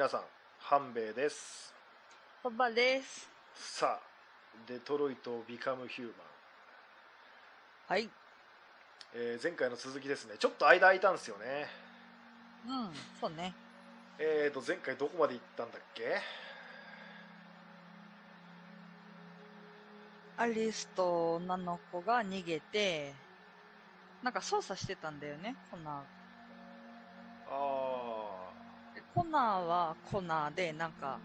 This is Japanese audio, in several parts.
皆さん半兵衛ですパパです。さあデトロイト・ビカム・ヒューマン、はい。えー前回の続きですねちょっと間空いたんですよねうん、そうね。えーと前回どこまで行ったんだっけ？アリスと女の子が逃げて、なんか操作してたんだよね、コナー。あでコナーはコナーで、なんか、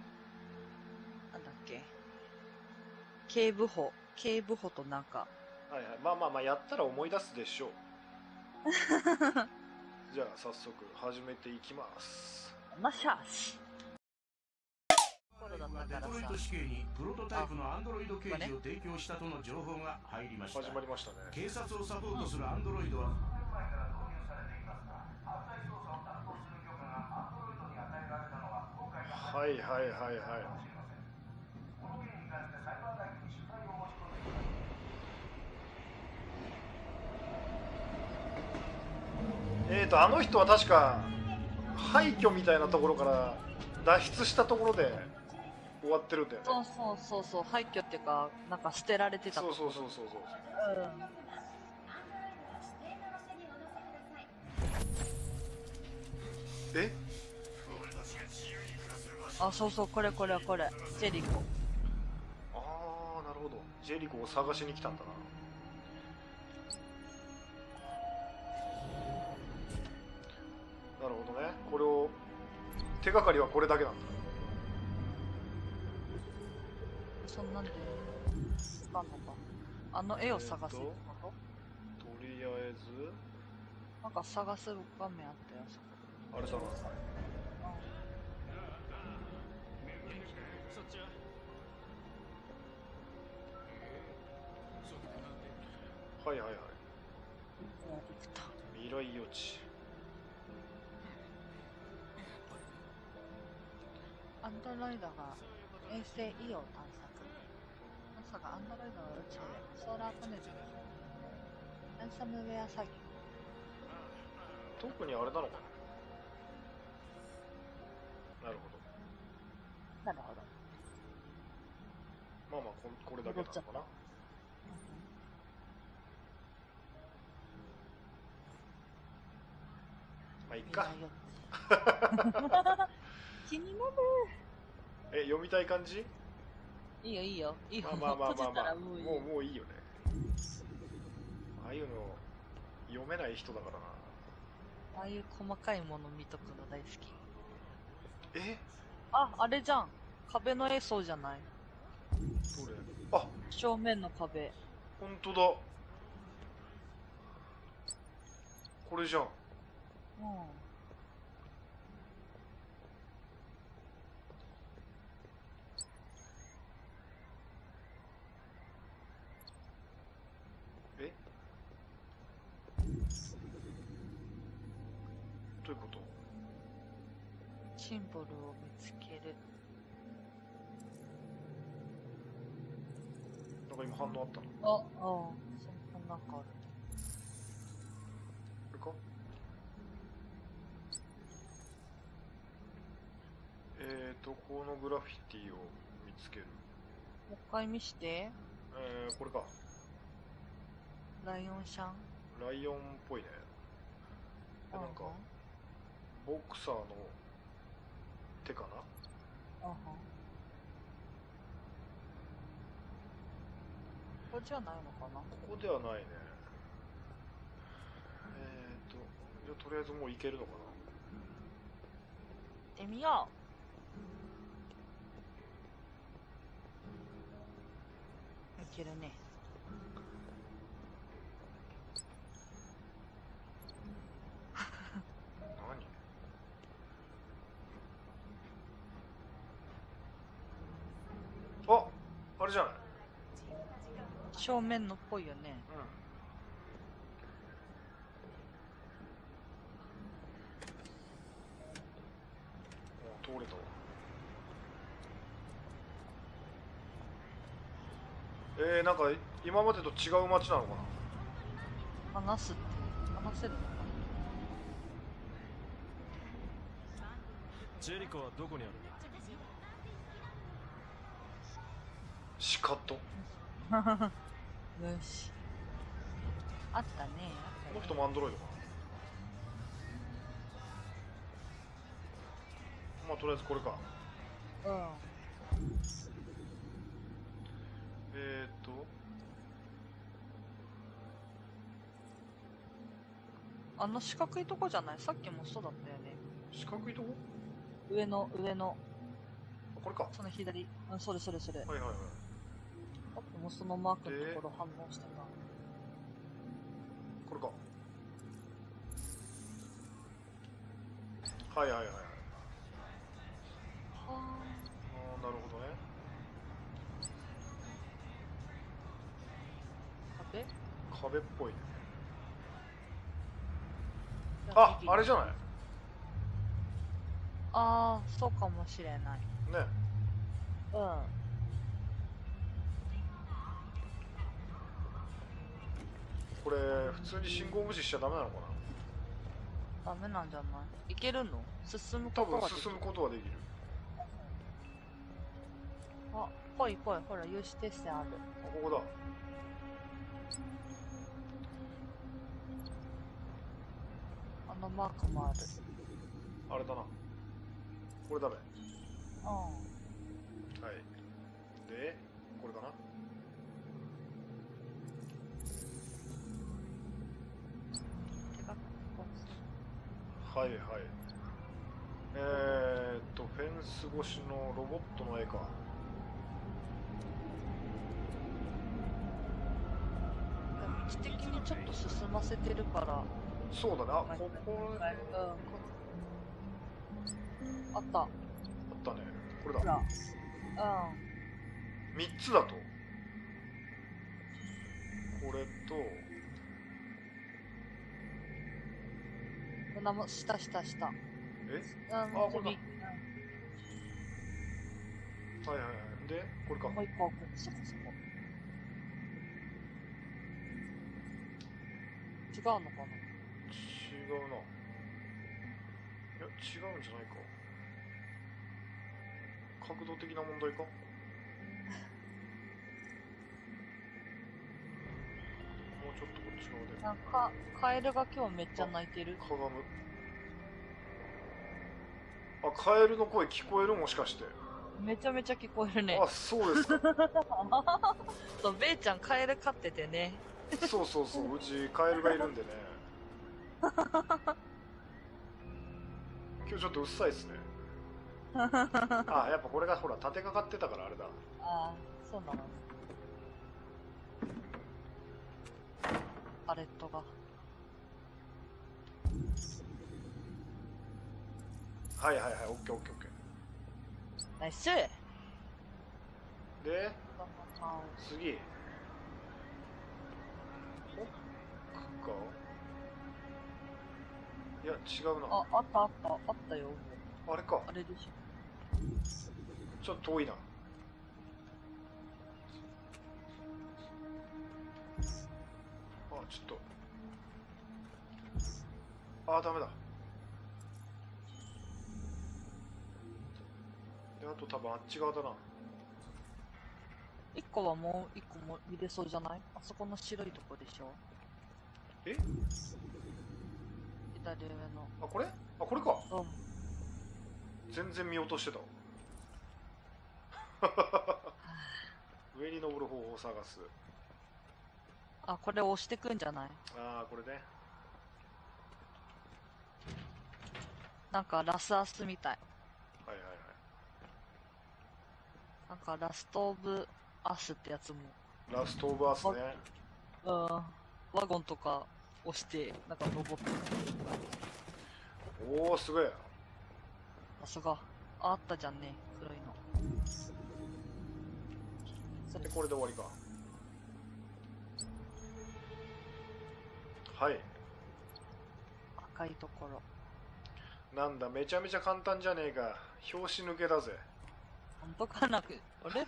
なんだっけ。警部補。警部補となんか、あはいはいまあまあまあやったら思い出すでしょう じゃあ早速始めていきますマシャーシ。デトロイト。市警にプロトタイプのアンドロイド刑事を提供したとの情報が入りました始まりましたね警察をサポートするアンドロイドははいはいはいはい。えーとあの人は確か廃墟みたいなところから脱出したところで終わってるんだよね。そうそうそうそう、廃墟っていうか、なんか捨てられてたそうとそうそうそうそう。うん。え？あ、そうそう、これこれこれ。ジェリコ。ああなるほどジェリコを探しに来たんだななるほどねこれを手がかりはこれだけなんだそんなんで、使うのか。あの絵を探すってこと？とりあえずなんか探す画面あったよ。あれだなはいはいはい。未来予知アンドロイドが衛星 E を探索。まさかアンドロイドの宇宙でソーラーパネルにランサムウェア詐欺。特にあれなのかな？なるほどなるほど。まあまあこんこれだけなのかな？あいっか 気になる。え読みたい感じ？いいよいいよ。いいよ。まあまあまあまあもういい。もうもういいよねああいうの読めない人だからなああいう細かいもの見とくの大好き。え？あ、あれじゃん。壁の絵そうじゃない？どれ？あ正面の壁。本当だこれじゃん。え？どういうこと？シンボルを見つける。なんか今反応あったの？あ、ああ、そこなんかある。これかえーとこのグラフィティを見つけるもう一回見して。えー、これかライオンシャン。ライオンっぽいねえなんかボクサーの手かな？あはん。ここじゃないのかな？ここではないねえーとじゃあとりあえずもういけるのかな？行ってみよう。けるね。何？ああれじゃない？正面のっぽいよね。うんお通れたわえー、なんか今までと違う街なのかな？話すって、話せるのかジェリコはどこにある？シカト虫。あったね。あったねこの人もアンドロイドかな？まあとりあえずこれかうん。えー、っとあの四角いとこじゃない？さっきもそうだったよね。四角いとこ？上の、上の、あこれか。はその左。うん、それそれそれ。いはいはい。さっきもそのマークのところ反応してた。これか。はいはいはいはい。はああなるほどね。ー壁？壁っぽいねああれじゃない？ああ、そうかもしれない。ねうん。これ普通に信号無視しちゃダメなのかダメなんじゃない？いけるの？進むな多分ことができる進むことはできるあ、ぽいぽい。ほら、有刺鉄線ある。あここだのマークもある。あれだなこれダメうん。はいでこれかなはいはいえー、っとフェンス越しのロボットの絵か道的にちょっと進ませてるから。そうだねあここうん。ああった。ったねこれだほら。うん。3つだとこれとこんなもん、下下下。え？うん、あこれだ次はいはいはいでこれかうんもう一個奥。そこそこ。違うのかな？違うないや違うんじゃないか。角度的な問題か？もうちょっとこっち側で。なんか、カエルが今日めっちゃ鳴いてる。かがむあカエルの声聞こえるもしかして、めちゃめちゃ聞こえるね。あ。そうですか。そう、ベイちゃんカエル飼っててね。そうそうそううちカエルがいるんでね 今日ちょっとうっさいっすね。あやっぱこれがほら縦かかってたからあれだ。ああ、そうなの。パレットが。はいはいはいオッケーオッケーオッケナイス。ーであ次。奥かいや違うな。あ、あったあった、あったよ。あれか。あれでしちょっと遠いな。あちょっと。あダメだ。であと多分あっち側だな。ょ。一個はもう一個も見れそうじゃない？あそこの白いとこでしょ。え？左上の。あこれ？あこれかうん。全然見落としてた上に登る方法を探すあ、これ押してくんじゃない？ああこれねなんかラスアスみたい。はいはいはいなんかラストオブアスってやつも。ラストオブアスねうん。ワゴンとか押して、なんか登って。おおすごい。さすが。ああったじゃんね、黒いの。それでこれで終わりか。はい。赤いところ。なんだめちゃめちゃ簡単じゃねえか表紙抜けだぜ。本当かな？く、あれあ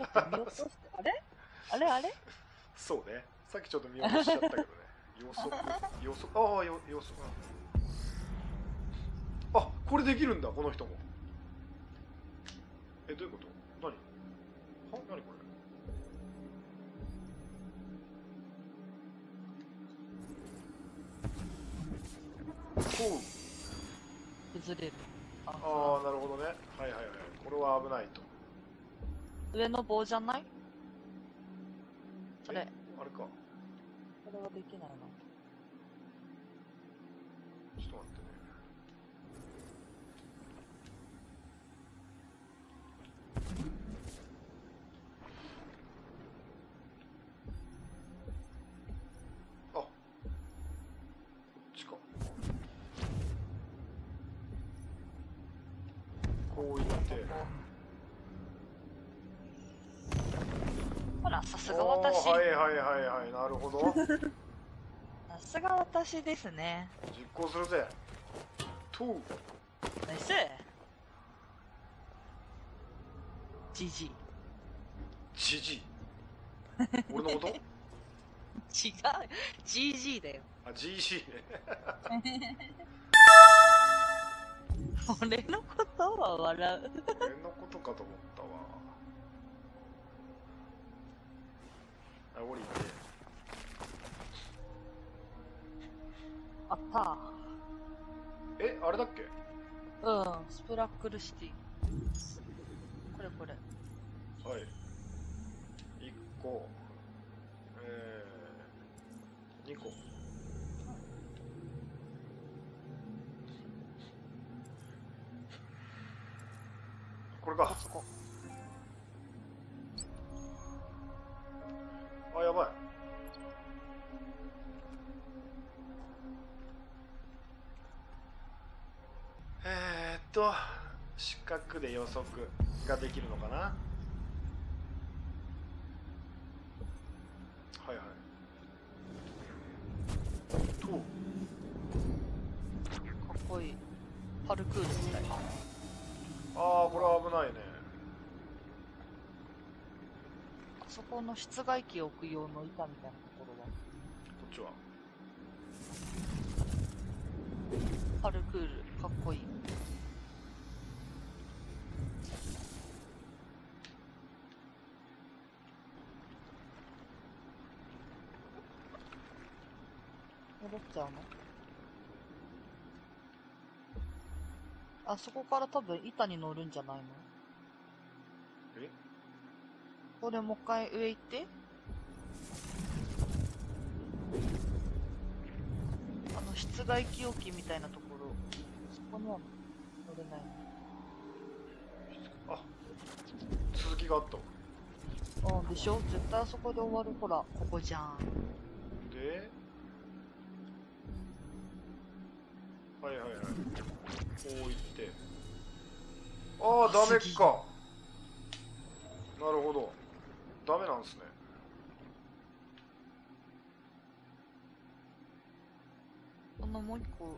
れ？あれ？あれ？そうね。さっきちょっと見落としちゃったけどね予測予測ああよ予測あこれできるんだこの人も。えどういうこと？何？は？何これ？こう崩れる。あああなるほどね。はいはいはい。これは危ないと。上の棒じゃない？それれはできないな。ちょっと待ってね。あこっちか。こういって。さすあが私。ーはいはいはいはいなるほど さすが私ですね。実行するぜトゥーナイスジジイ。ジジイ俺のこと？違う。GG だよ。あ GG ね 俺のことは笑う。俺のことかと思ったわあ降りてあった。えあれだっけ？うん、スプラックルシティ。これこれ。はい1個えー、2個これかそこ。四角で予測ができるのかな？はいはいとかっこいい。パルクールみたい。ああこれは危ないねあそこの室外機を置く用の板みたいなところは？こっちは？パルクール、かっこいい。戻っちゃうの？あそこから多分板に乗るんじゃないの？え？これもう一回上行って。あの、室外機置きみたいなところ。そこには乗れないあ続きがあったわの。あでしょ？絶対あそこで終わる。ほら、ここじゃん。で？はいはいはい。こういって。ああダメか。なるほど。ダメなんですね。あの、もう一個上。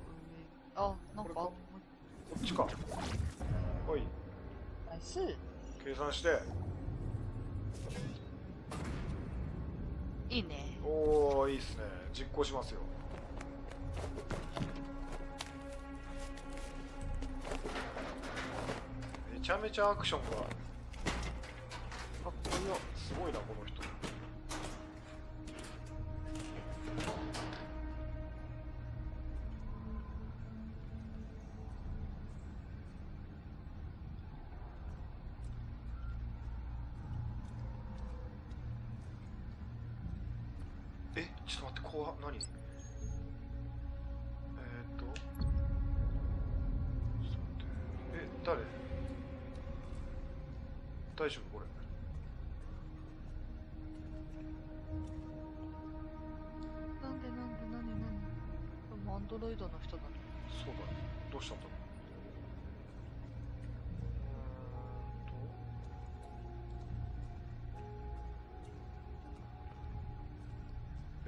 あ、なんか、こっちか。はい。ナイス。計算して。いいね。おおいいっすね。実行しますよちゃめちゃアクションがかっこよ。すごいなこの人えちょっと待ってこう何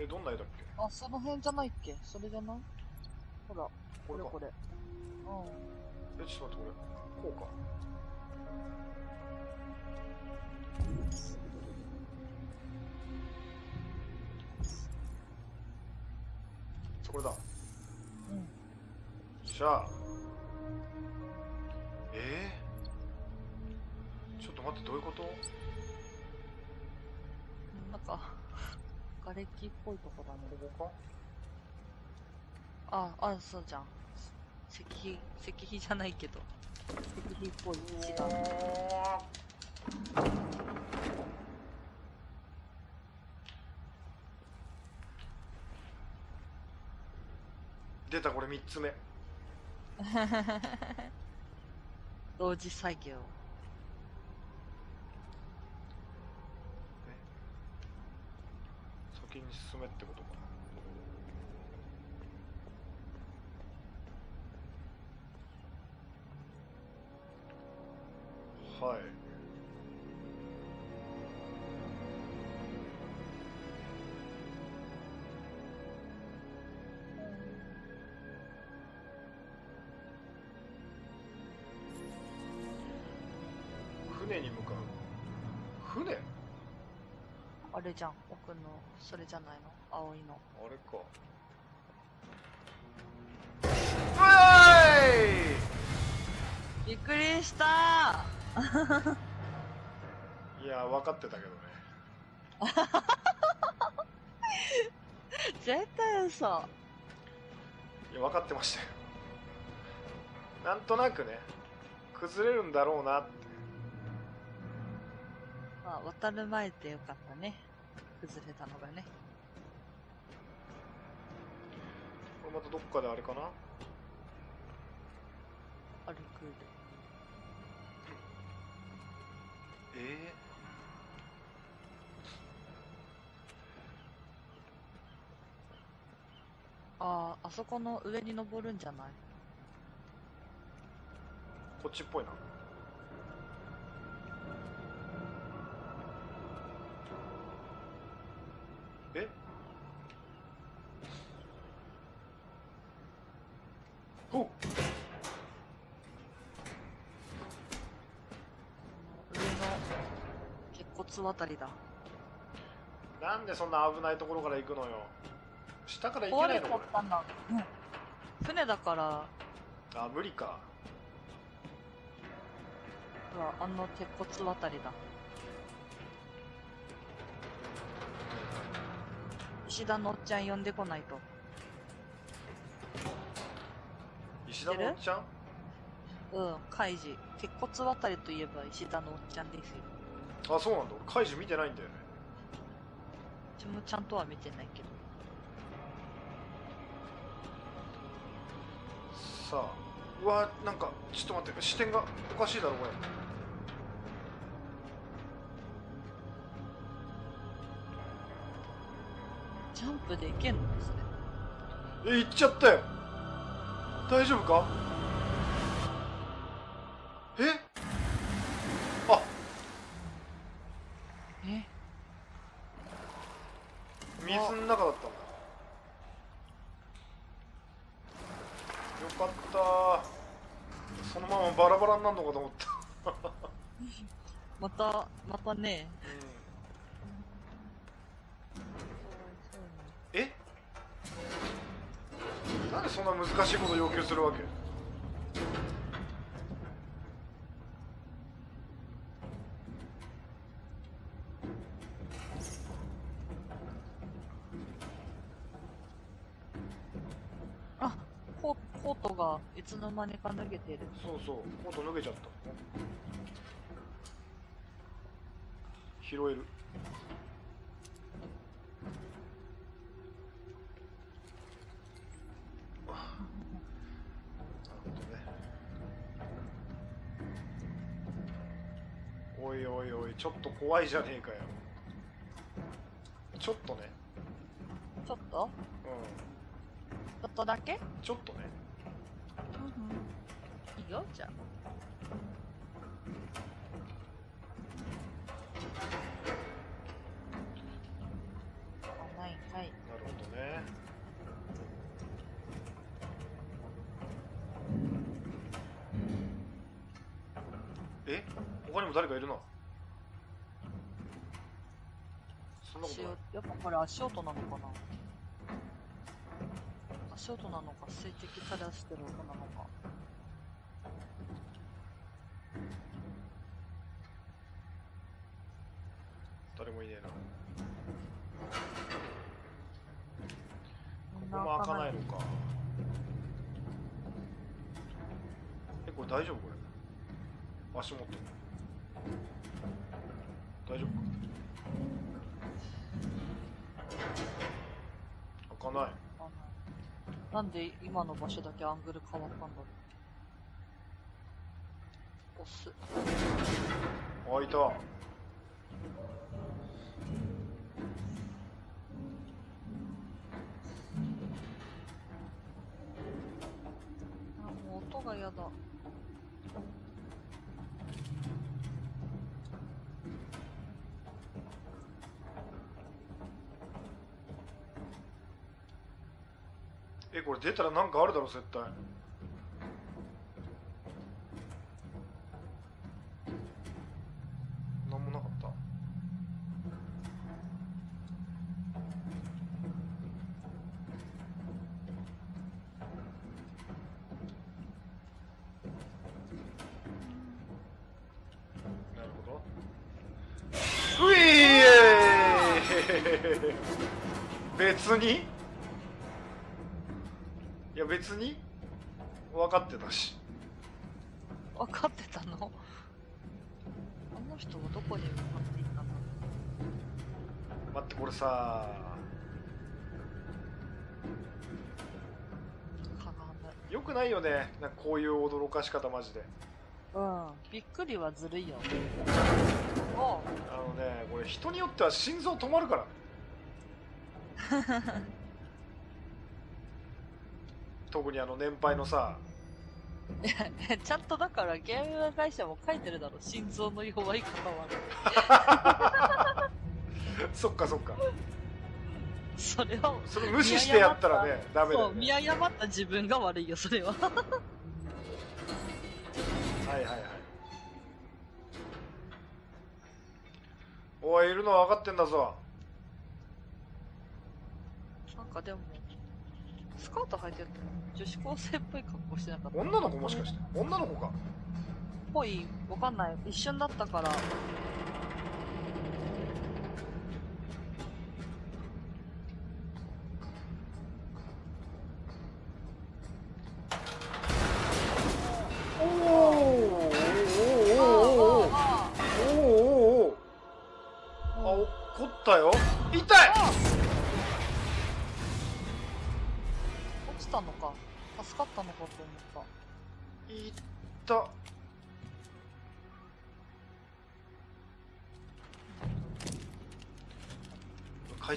えどんな絵だっけ？あ、その辺じゃないっけ？それじゃない？ほら、これか。これ。うん。えちょっと待ってこれ。こうか。これだ。うん。じゃあ。え？ー、と待ってどういうこと？なんか、瓦礫っぽいとこだね。ここあ、あ、そうじゃん。石碑、石碑じゃないけど。石碑っぽい石かだ。出たこれ3つ目同時作業。先に進めってことかな。はい。船に向かう。船？あれじゃん。奥の、それじゃないの？青いの。あれか。びっくりしたい いや、分かってたけどね。絶対嘘。いや、分かってましたよ。なんとなくね、崩れるんだろうなって。まあ、渡る前でよかったね。崩れたのがね。これまたどっかであれかな？歩く。えああ、あそこの上に登るんじゃない？ー、こっちっぽいな。え？ほっ上の結骨あたりだ。なんでそんな危ないところから行くのよ下から行けないの？こちゃったんだ。うん。船だから、れあ無理かほら、あの鉄骨あたりだ。石田のおっちゃん呼んでこないと。石田のおっちゃん？うん、カイジ。鉄骨渡りといえば石田のおっちゃんですよ。あそうなんだ俺カイジ見てないんだよねもちゃんとは見てないけど。さあうわなんかちょっと待って視点がおかしいだろこれジャンプでいけんのですね。え行っちゃったよ。大丈夫か？え？あ。え？水の中だったんだ。よかった。そのままバラバラになるのかと思った。また、またね。えそんな難しいこと要求するわけ？あ、ココートがいつの間にか脱げてる。そうそうコート脱げちゃった。拾える怖いじゃねえかよ。ちょっとね。ちょっと？うちょっとだけ？んちょっとね。いいよ、じゃあ。あないない。なるほどね。え？他にも誰かいるなそんなこと足音やっぱこれ足音なのかな？足音なのか水滴垂らしてる音なのか。誰もいねえな。ここも開かないののかえこれ大丈夫これ？足元。大丈夫か？開かないなんで今の場所だけアングル変わったんだろう。押す。開いたあ、もう音が嫌だ。出たらなんかあるだろ絶対。なんもなかった。なるほど。ういー！別に？別に分かってたし。分かってたの？あの人はどこに向かっていったの？待ってこれさ。よくないよね。なんかこういう驚かし方マジで。うん。びっくりはずるいよ。おあのねこれ人によっては心臓止まるから 特にあの年配のさ ちゃんとだからゲーム会社も書いてるだろ。心臓の弱い方は。そっかそっかそれは、それ無視してやったらねダメだそう、見誤った自分が悪いよ、それは。はいはいはいおいいるのは分かってんだぞなんかでも、スカート履いてる女子高生っぽい格好してなかった？女の子もしかして女の子かぽい、わかんない。一瞬だったから。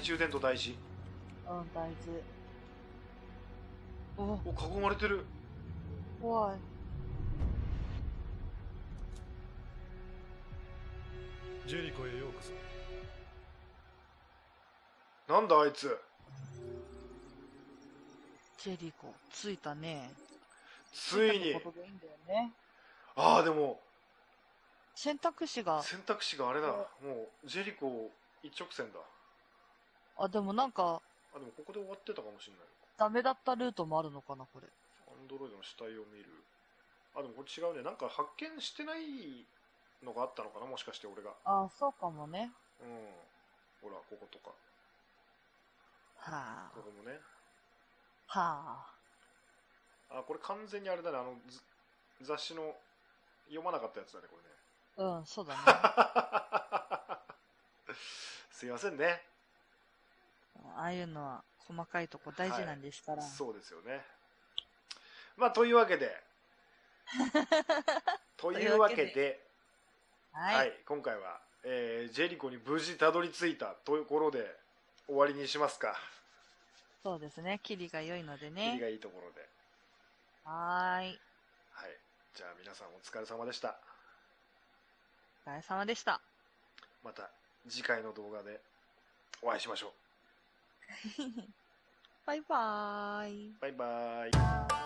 中電灯大事。うん、大事。お、お囲まれてる。怖い。ジェリコへようこそ。なんだあいつ。ジェリコ、着いたね。ついに。ああでも。選択肢が、選択肢があれだ。もうジェリコ一直線だあ、でもなんか、あでもここで終わってたかもしれないダメだったルートもあるのかな、これ。アンドロイドの死体を見るあでもこれ違うねなんか発見してないのがあったのかなもしかして俺があ、そうかもね。うんほらこことかはここもねあ。はあ。あこれ完全にあれだねあのず雑誌の読まなかったやつだねこれねうん、そうだね。すいませんねああいうのは細かいとこ大事なんですから。そうですよねまあというわけで というわけではい。はい、今回は、えージェリコに無事たどり着いたところで終わりにしますかそうですね。キリが良いので切りね。がいいところではーい。はいじゃあ皆さんお疲れ様でしたお疲れ様でした。また次回の動画でお会いしましょう バイバーイ。バイバーイ